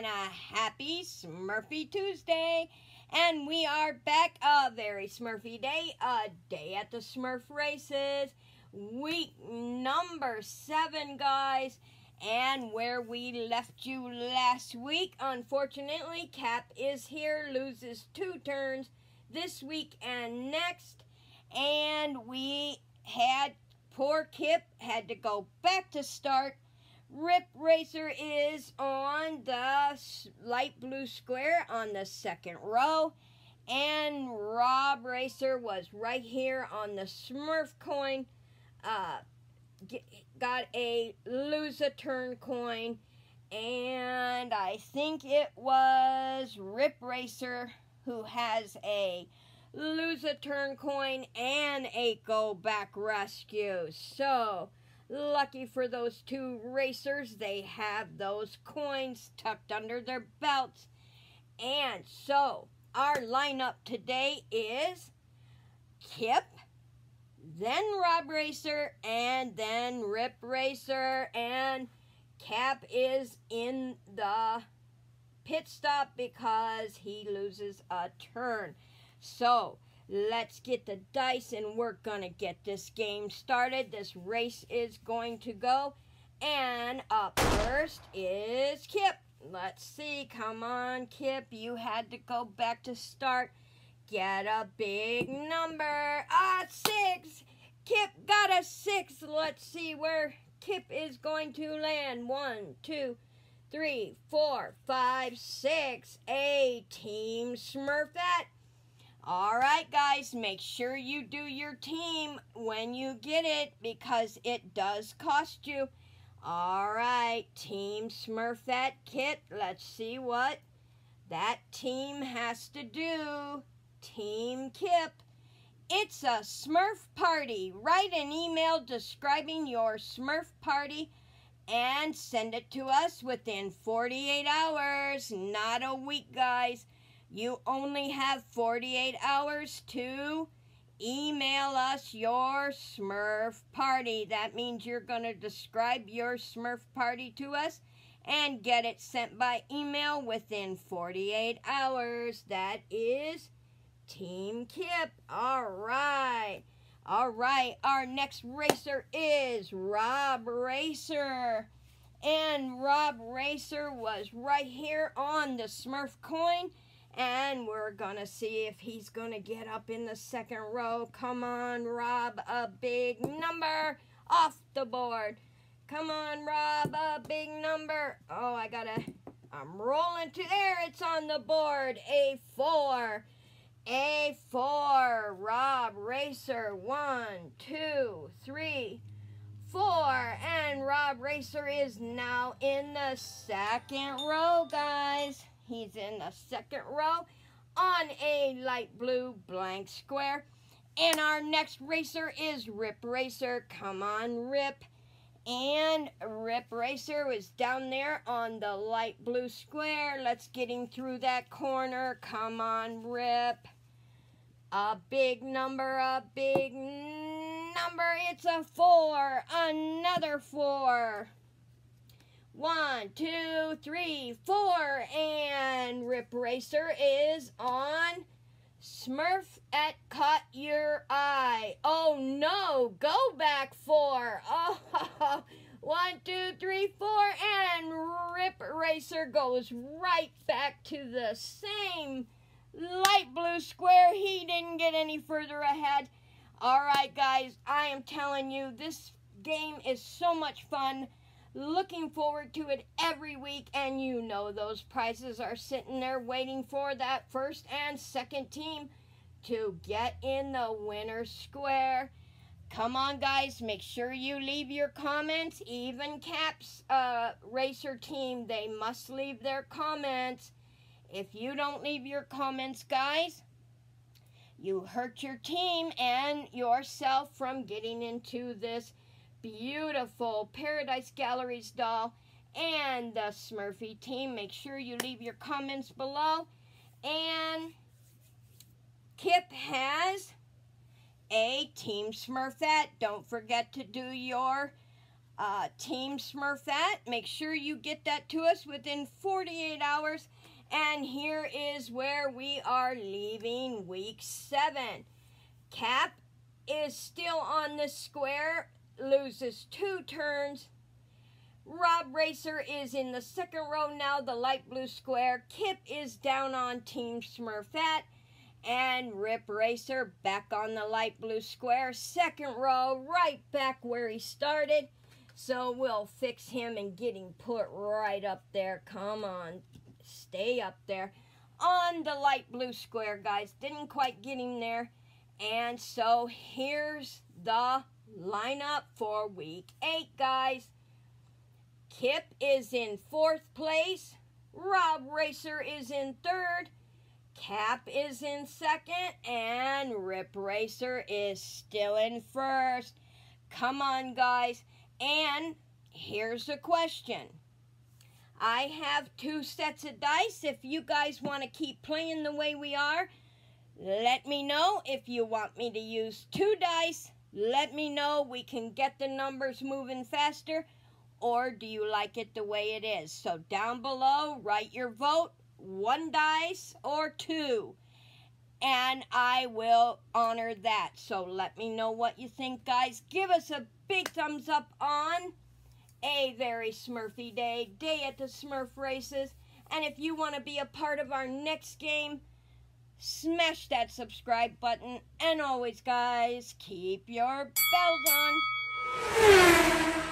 and a happy Smurfy Tuesday. And we are back a very Smurfy day, a day at the Smurf races, week number seven, guys. And where we left you last week, unfortunately, Cap is here, loses two turns this week and next. And we had poor Kip had to go back to start. Rip Racer is on the light blue square on the second row. And Rob Racer was right here on the Smurf coin. Uh, got a lose a turn coin. And I think it was Rip Racer who has a lose a turn coin and a go back rescue. So, lucky for those two racers, they have those coins tucked under their belts. And so, our lineup today is Kip, then Rob Racer, and then Rip Racer, and Cap is in the pit stop because he loses a turn. So, let's get the dice and we're going to get this game started. This race is going to go. And up first is Kip. Let's see. Come on, Kip. You had to go back to start. Get a big number. Ah, six. Kip got a six. Let's see where Kip is going to land. One, two, three, four, five, six. A Team Smurfette. All right, guys, make sure you do your team when you get it because it does cost you. All right, Team Smurfette Kip. Let's see what that team has to do. Team Kip. It's a Smurf party. Write an email describing your Smurf party and send it to us within 48 hours. Not a week, guys. You only have 48 hours to email us your Smurf party. That means you're going to describe your Smurf party to us and get it sent by email within 48 hours. That is Team Kip. All right. All right. Our next racer is Rob Racer. And Rob Racer was right here on the Smurf coin. And we're going to see if he's going to get up in the second row. Come on, Rob, a big number off the board. Come on, Rob, a big number. Oh, I got to, I'm rolling to there. It's on the board. A four. A four. Rob Racer. One, two, three, four. And Rob Racer is now in the second row, guys. He's in the second row on a light blue blank square. And our next racer is Rip Racer. Come on, Rip. And Rip Racer was down there on the light blue square. Let's get him through that corner. Come on, Rip. A big number, a big number. It's a four. Another four. One, two, three, four, and Rip Racer is on. Smurf at caught your eye. Oh no, go back four. Oh, one, two, three, four, and Rip Racer goes right back to the same light blue square. He didn't get any further ahead. All right, guys, I am telling you, this game is so much fun. Looking forward to it every week, and you know those prizes are sitting there waiting for that first and second team to get in the winner's square. Come on, guys, make sure you leave your comments. Even Caps uh, Racer team, they must leave their comments. If you don't leave your comments, guys, you hurt your team and yourself from getting into this beautiful Paradise Galleries doll and the Smurfy team. Make sure you leave your comments below. And Kip has a Team Smurfette. Don't forget to do your uh, Team Smurfette. Make sure you get that to us within 48 hours. And here is where we are leaving week seven. Cap is still on the square, loses two turns. Rob Racer is in the second row now, the light blue square. Kip is down on Team Smurfette. And Rip Racer back on the light blue square. Second row, right back where he started. So we'll fix him and get him put right up there. Come on, stay up there. On the light blue square, guys. Didn't quite get him there. And so here's the lineup for week eight, guys. Kip is in fourth place. Rob Racer is in third. Cap is in second. And Rip Racer is still in first. Come on, guys. And here's a question. I have two sets of dice. If you guys want to keep playing the way we are, let me know. If you want me to use two dice, let me know. We can get the numbers moving faster. Or do you like it the way it is? So down below, write your vote. One dice or two. And I will honor that. So let me know what you think, guys. Give us a big thumbs up on a very Smurfy day, day at the Smurf races. And if you want to be a part of our next game, smash that subscribe button. And always, guys, keep your bells on.